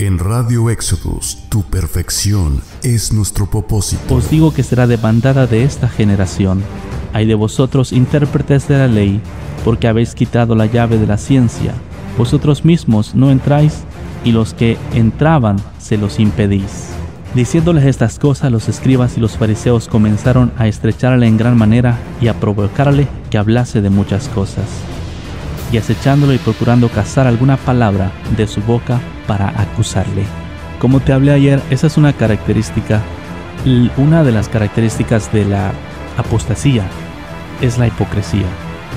En Radio Éxodos, tu perfección es nuestro propósito. Os digo que será demandada de esta generación. Hay de vosotros intérpretes de la ley, porque habéis quitado la llave de la ciencia. Vosotros mismos no entráis, y los que entraban se los impedís. Diciéndoles estas cosas, los escribas y los fariseos comenzaron a estrecharle en gran manera y a provocarle que hablase de muchas cosas. Y acechándolo y procurando cazar alguna palabra de su boca, para acusarle. Como te hablé ayer, esa es una característica, una de las características de la apostasía es la hipocresía.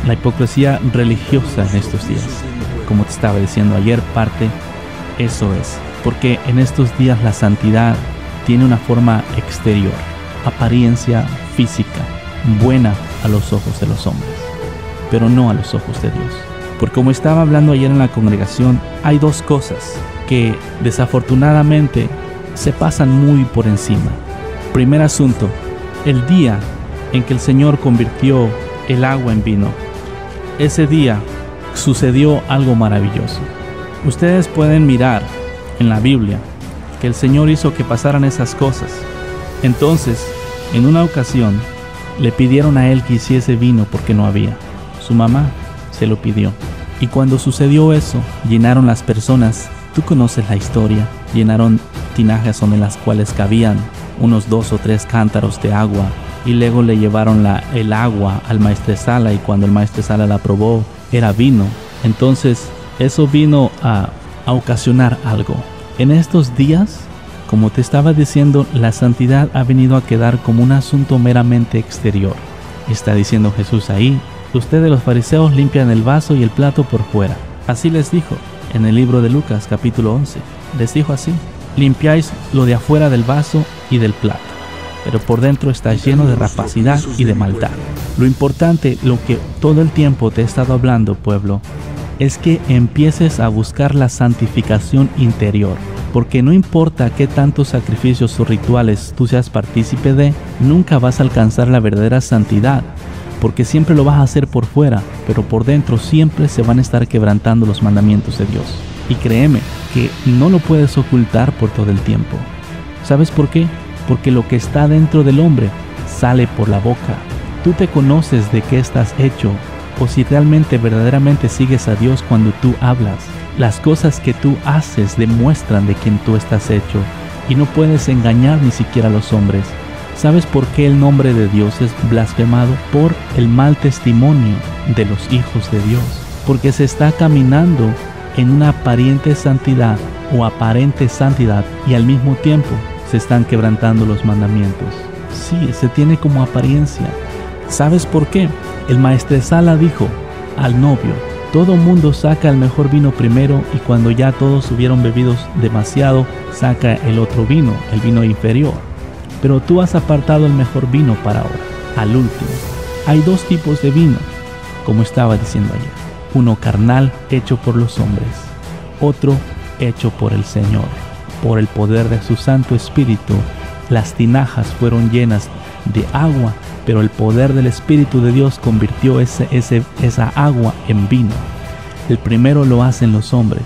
La hipocresía religiosa en estos días. Como te estaba diciendo ayer, parte eso es. Porque en estos días la santidad tiene una forma exterior, apariencia física, buena a los ojos de los hombres, pero no a los ojos de Dios. Porque como estaba hablando ayer en la congregación, hay dos cosas que desafortunadamente se pasan muy por encima. Primer asunto, el día en que el Señor convirtió el agua en vino. Ese día sucedió algo maravilloso. Ustedes pueden mirar en la Biblia que el Señor hizo que pasaran esas cosas. Entonces, en una ocasión, le pidieron a él que hiciese vino porque no había. Su mamá se lo pidió. Y cuando sucedió eso, llenaron las personas Tú conoces la historia. Llenaron tinajas donde las cuales cabían unos dos o tres cántaros de agua y luego le llevaron la, el agua al maestresala y cuando el maestresala la probó era vino. Entonces eso vino a, a ocasionar algo. En estos días, como te estaba diciendo, la santidad ha venido a quedar como un asunto meramente exterior. Está diciendo Jesús ahí, ustedes los fariseos limpian el vaso y el plato por fuera. Así les dijo, en el libro de Lucas capítulo 11. Les dijo así, limpiáis lo de afuera del vaso y del plato, pero por dentro está lleno de rapacidad y de maldad. Lo importante, lo que todo el tiempo te he estado hablando, pueblo, es que empieces a buscar la santificación interior, porque no importa qué tantos sacrificios o rituales tú seas partícipe de, nunca vas a alcanzar la verdadera santidad, porque siempre lo vas a hacer por fuera, pero por dentro siempre se van a estar quebrantando los mandamientos de Dios. Y créeme que no lo puedes ocultar por todo el tiempo. ¿Sabes por qué? Porque lo que está dentro del hombre sale por la boca. Tú te conoces de qué estás hecho o si realmente verdaderamente sigues a Dios cuando tú hablas. Las cosas que tú haces demuestran de quién tú estás hecho y no puedes engañar ni siquiera a los hombres ¿Sabes por qué el nombre de Dios es blasfemado? Por el mal testimonio de los hijos de Dios. Porque se está caminando en una aparente santidad o aparente santidad y al mismo tiempo se están quebrantando los mandamientos. Sí, se tiene como apariencia. ¿Sabes por qué? El maestresala dijo al novio, todo mundo saca el mejor vino primero y cuando ya todos hubieron bebido demasiado, saca el otro vino, el vino inferior pero tú has apartado el mejor vino para ahora, al último. Hay dos tipos de vino, como estaba diciendo ayer. Uno carnal hecho por los hombres, otro hecho por el Señor. Por el poder de su Santo Espíritu, las tinajas fueron llenas de agua, pero el poder del Espíritu de Dios convirtió ese, esa agua en vino. El primero lo hacen los hombres.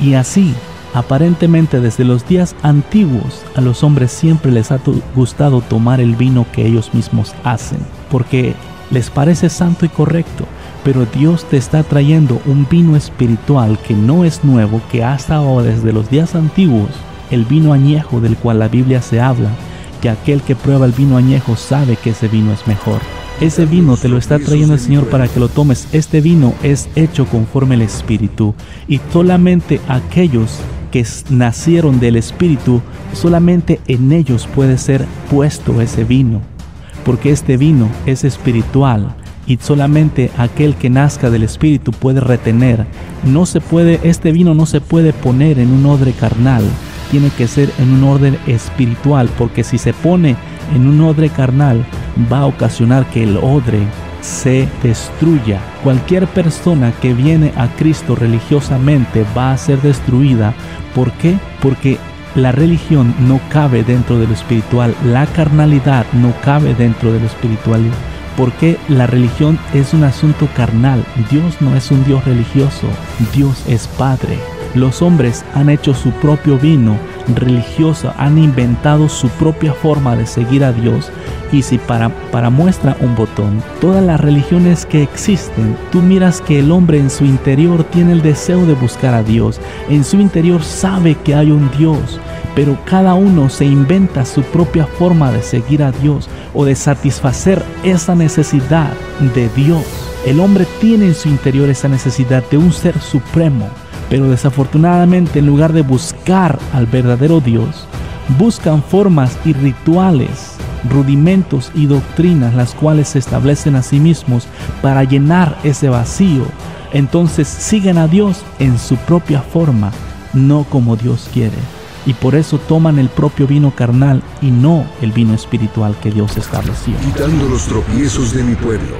Y así Aparentemente desde los días antiguos a los hombres siempre les ha gustado tomar el vino que ellos mismos hacen, porque les parece santo y correcto, pero Dios te está trayendo un vino espiritual que no es nuevo, que ha estado desde los días antiguos, el vino añejo del cual la Biblia se habla, que aquel que prueba el vino añejo sabe que ese vino es mejor. Ese vino te lo está trayendo el Señor para que lo tomes. Este vino es hecho conforme el Espíritu y solamente aquellos que nacieron del Espíritu, solamente en ellos puede ser puesto ese vino, porque este vino es espiritual y solamente aquel que nazca del Espíritu puede retener. No se puede, este vino no se puede poner en un odre carnal, tiene que ser en un orden espiritual, porque si se pone en un odre carnal va a ocasionar que el odre se destruya. Cualquier persona que viene a Cristo religiosamente va a ser destruida. ¿Por qué? Porque la religión no cabe dentro de lo espiritual, la carnalidad no cabe dentro de lo espiritual. Porque la religión es un asunto carnal. Dios no es un Dios religioso, Dios es Padre. Los hombres han hecho su propio vino religioso, han inventado su propia forma de seguir a Dios. Y si para, para muestra un botón, todas las religiones que existen, tú miras que el hombre en su interior tiene el deseo de buscar a Dios, en su interior sabe que hay un Dios, pero cada uno se inventa su propia forma de seguir a Dios o de satisfacer esa necesidad de Dios. El hombre tiene en su interior esa necesidad de un ser supremo, pero desafortunadamente en lugar de buscar al verdadero Dios, buscan formas y rituales, rudimentos y doctrinas las cuales se establecen a sí mismos para llenar ese vacío. Entonces siguen a Dios en su propia forma, no como Dios quiere. Y por eso toman el propio vino carnal y no el vino espiritual que Dios estableció. Quitando los tropiezos de mi pueblo